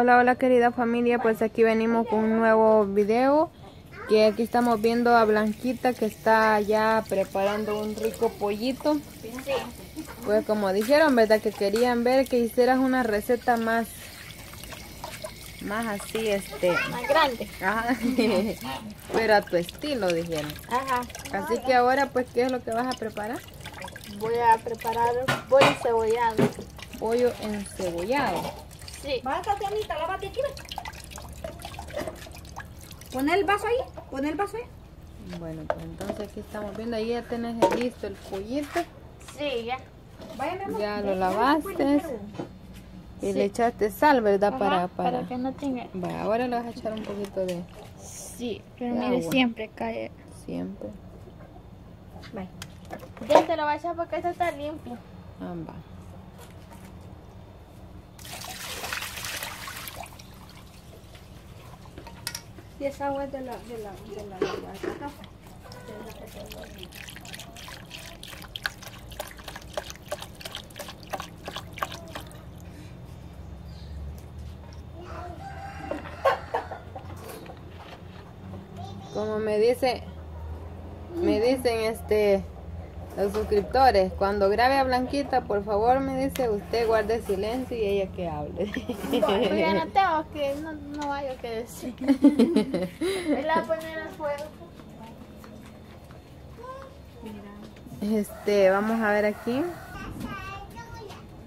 Hola, hola querida familia, pues aquí venimos con un nuevo video que aquí estamos viendo a Blanquita que está ya preparando un rico pollito. Pues como dijeron, ¿verdad? Que querían ver que hicieras una receta más más así, este... Más grande. Ajá. Pero a tu estilo, dijeron. Ajá. Así que ahora, pues, ¿qué es lo que vas a preparar? Voy a preparar pollo cebollado. Pollo encebollado. Sí. Va, Tatianita, lávate aquí. ve. Pon el vaso ahí, pon el vaso ahí. Bueno, pues entonces aquí estamos viendo, ahí ya tenés listo el pollito. Sí, ya. Vaya. Ya lo lavaste. Y le echaste sal, ¿verdad? Ajá, para, para, para... que no tenga. Va, ahora le vas a echar un poquito de Sí, pero De mire, agua. siempre cae. siempre. Vaya. Ya se lo voy a echar porque esto está limpio. Ah, va. Y esa agua es de la, de la, de la, de la. Como me dice, me dicen este los suscriptores, cuando grabe a Blanquita, por favor me dice usted guarde silencio y ella que hable. Pero ya no tengo que, no, no hay que decir. Él la poner al fuego. Este, vamos a ver aquí.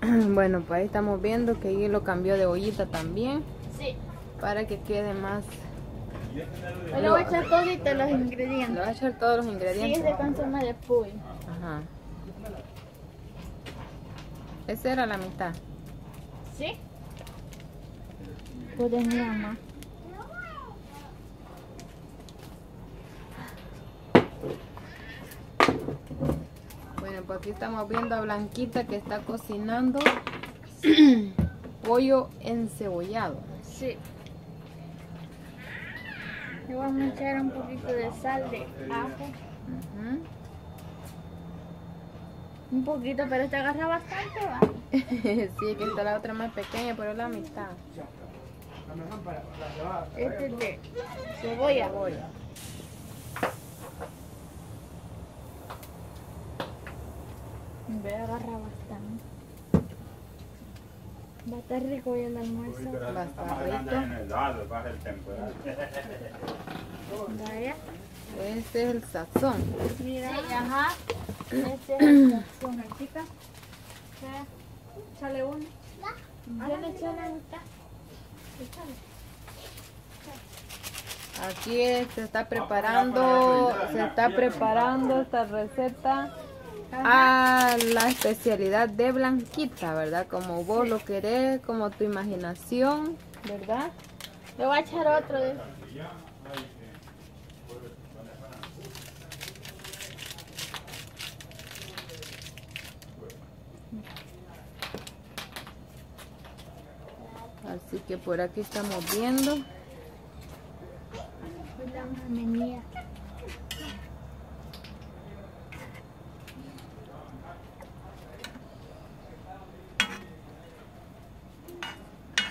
Bueno, pues ahí estamos viendo que ahí lo cambió de ollita también Sí. para que quede más. Yo le voy a echar toditos los Le ingredientes. voy a echar todos los Sí, es ingredientes. de consomé de pollo. Ajá. Esa era la mitad. ¿Sí? Pues mi mamá. Bueno, pues aquí estamos viendo a Blanquita que está cocinando pollo encebollado. Sí. Le vamos a echar un poquito de sal de ajo. Un poquito, pero esta agarra bastante, va. sí, que está la otra más pequeña, pero la mitad. Este es de cebolla. Ve, agarra bastante. Va a estar rico hoy el almuerzo. Va a estar rico. el temporal. Vaya. Este es el sazón. Mira, ajá. Este es el sazón. Chica, Sí. échale uno. Yo le eché mitad. Aquí se está preparando, se está preparando esta receta a la especialidad de Blanquita, ¿verdad? Como vos lo querés, como tu imaginación, ¿verdad? Le voy a echar otro de Así que por aquí estamos viendo. Pues la menía.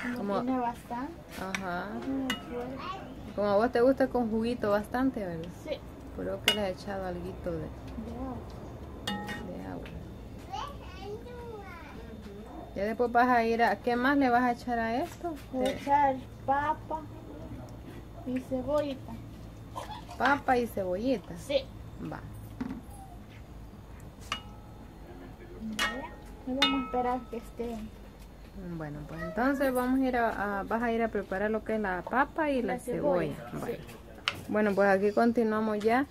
Como- Como tiene bastante. Ajá. Como a vos te gusta con juguito bastante, ¿verdad? Sí. Creo que le he echado algo de, de agua. Ya después vas a ir a... ¿Qué más le vas a echar a esto? Voy a echar papa y cebollita. papa y cebollita. Sí. Va. Vamos a esperar que esté. Bueno, pues entonces vamos a ir a, a- vas a ir a preparar lo que es la papa y la, La cebolla. Bueno, pues aquí continuamos ya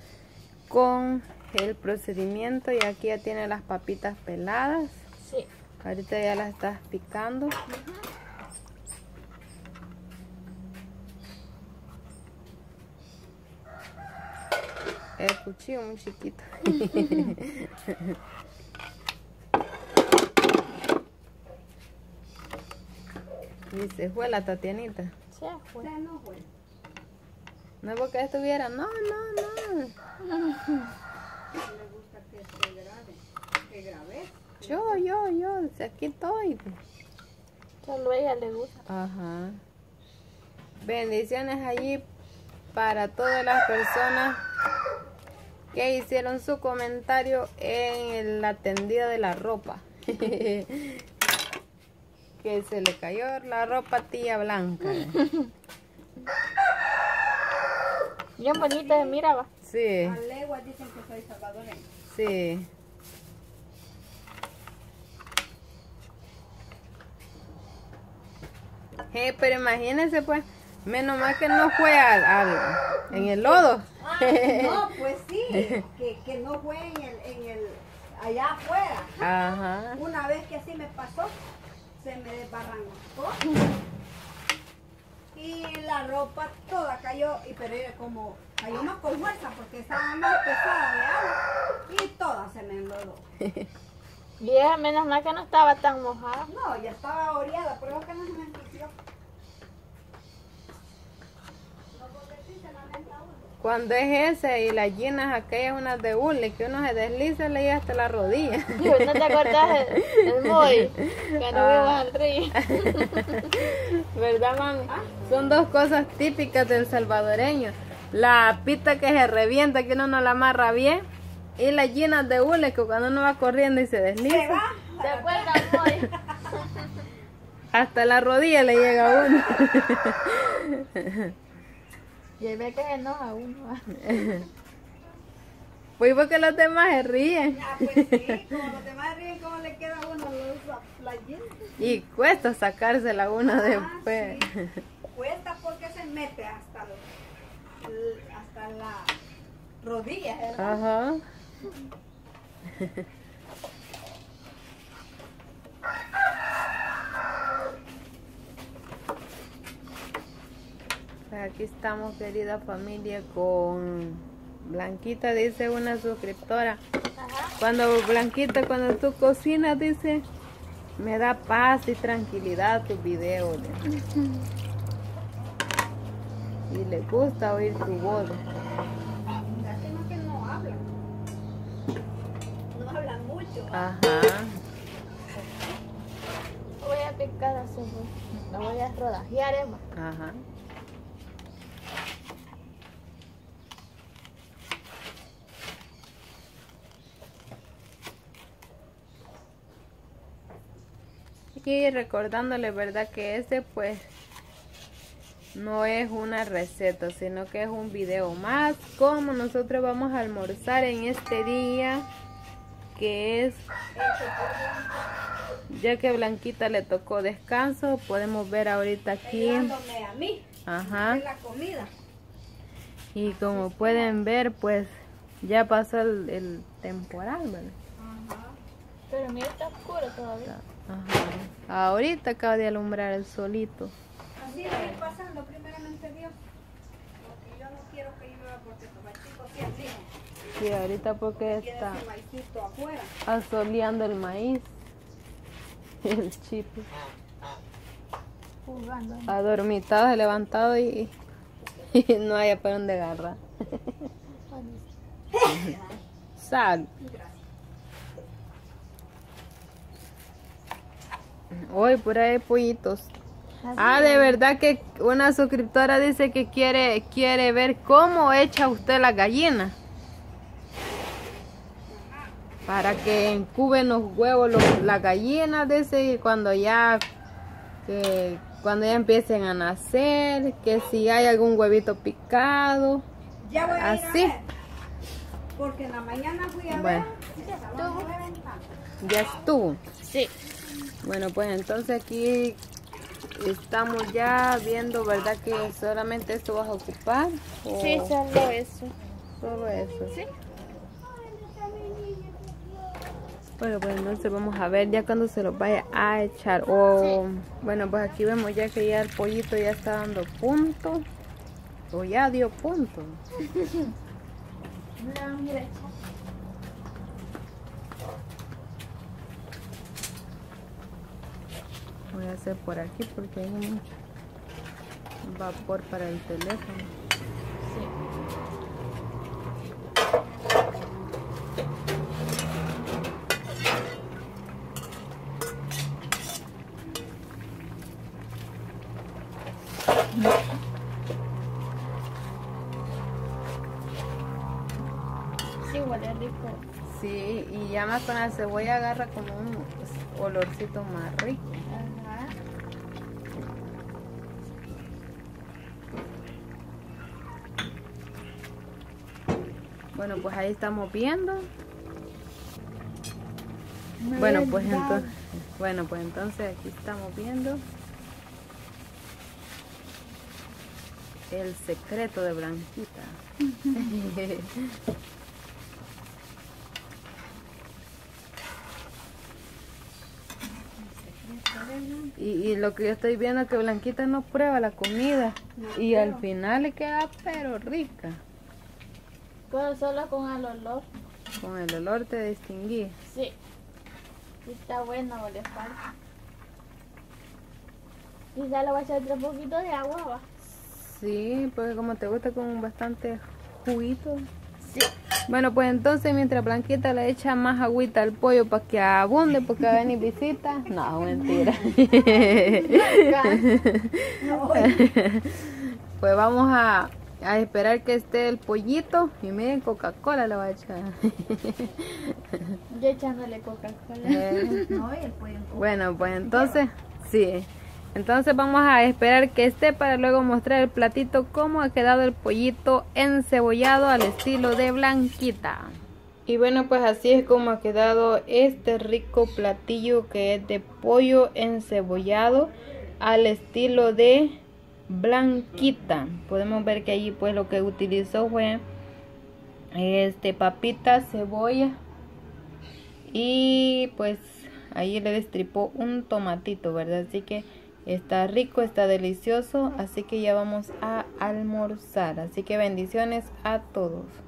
con el procedimiento y aquí ya tiene las papitas peladas. Sí. Ahorita ya las estás picando. El cuchillo muy chiquito. Y se fue la Tatianita. Se fue. No fue. No es porque estuviera. No, no, no. Le gusta que se grabe. Que grabé. Yo, yo, yo. Aquí estoy. Solo a ella le gusta. Ajá. Bendiciones allí para todas las personas que hicieron su comentario en la tendida de la ropa. que se le cayó la ropa a tía Blanca. Bien bonita se miraba. Sí, A leguas dicen que soy salvadoreña. sí. Eh, pero imagínense pues, menos mal que no fue al, al- en el lodo. No, pues sí, que, que no fue en el, en el, allá afuera. Ajá. Una vez que así me pasó, se me desbarrancó. Y la ropa toda cayó, y pero era como, cayó más con fuerza porque estaba más pesada de agua. Y toda se me enlodó. Ella menos mal que no estaba tan mojada. No, ya estaba oreada, por eso que no se me Cuando es ese y las llenas aquellas unas de hule, que uno se desliza le llega hasta la rodilla. ¿No te acordás Moy? Que no iba al río. ¿Verdad, mami? Son dos cosas típicas del salvadoreño. La pita que se revienta, que uno no la amarra bien. Y las llenas de hule, que cuando uno va corriendo y se Se desliza, va. ¿Te acuerdas, Moy? hasta la rodilla le llega a uno. Y ahí ve que se enoja uno. ¿va? Pues porque los demás se ríen. Ah, pues sí, como los demás ríen, ¿cómo le queda a uno los playitos? Y cuesta sacársela uno Ah, después. sí. Cuesta porque se mete hasta, los- l- hasta la rodilla, ¿verdad? Ajá. Pues Aquí estamos, querida familia, con Blanquita, dice una suscriptora. Ajá. Cuando Blanquita, cuando tú cocinas, dice, me da paz y tranquilidad tu video. dice. Y le gusta oír tu voz. Lástima que no hablan. No hablan mucho. Ajá. Voy a picar así. Lo voy a rodajear, Emma. Ajá. Y recordándole, ¿verdad? Que este pues no es una receta, sino que es un video más. Como nosotros vamos a almorzar en este día, que es ya que Blanquita le tocó descanso, podemos ver ahorita aquí. A mí Ajá. la comida. Y como pueden ver, pues ya pasó el, el temporal, ¿verdad? Ajá. Pero mira, está oscuro todavía. Ajá. Ahorita acaba de alumbrar el solito. Así va a ir pasando, primeramente Dios. Porque yo no quiero que llueva porque los chicos sí exigen. Sí, ahorita porque Quiere está asoleando el maíz. El chip Jugando. adormitado, levantado y, y no haya para dónde agarrar. Sal. Hoy por ahí pollitos. Ah, de verdad que una suscriptora dice que quiere quiere ver cómo echa usted la gallina. Para que incuben los huevos los, las gallinas, dice, y cuando ya que cuando ya empiecen a nacer, que si hay algún huevito picado. Ya voy a ir Así. a. Porque en la mañana fui a Bueno. ver. Ya estuvo. Sí. Bueno, pues entonces aquí estamos ya viendo, ¿verdad? Que solamente esto vas a ocupar. ¿O Sí, solo eso. Solo eso. Sí. Bueno, pues entonces vamos a ver ya cuando se los vaya a echar. O bueno, pues aquí vemos ya que ya el pollito ya está dando punto. O ya dio punto. Voy a hacer por aquí porque hay un vapor para el teléfono. rico. Sí, y ya más con la cebolla agarra como un pues, olorcito más rico. Ajá. Bueno, pues ahí estamos viendo. Bueno, pues entonces, bueno, pues entonces aquí estamos viendo el secreto de Blanquita. y, y lo que yo estoy viendo es que Blanquita no prueba la comida y al final le queda pero rica. Pero solo con el olor. Con el olor te distinguí. Sí. Está bueno, le falta. Quizá le voy a echar otro poquito de agua, va. Sí, porque como te gusta con bastante juguito. Sí. Bueno, pues entonces mientras Blanquita le echa más agüita al pollo para que abunde, porque va a venir visita. No, mentira. pues vamos a, a esperar que esté el pollito. Y miren, Coca-Cola le va a echar. Yo echándole Coca-Cola. Eh, No, y el pollo en bueno, pues entonces, sí. Entonces vamos a esperar que esté para luego mostrar el platito cómo ha quedado el pollito encebollado al estilo de Blanquita. Y bueno, pues así es como ha quedado este rico platillo que es de pollo encebollado al estilo de Blanquita. Podemos ver que allí pues lo que utilizó fue este papita, cebolla y pues ahí le destripó un tomatito, ¿verdad? Así que está rico, está delicioso, así que ya vamos a almorzar. Así que bendiciones a todos.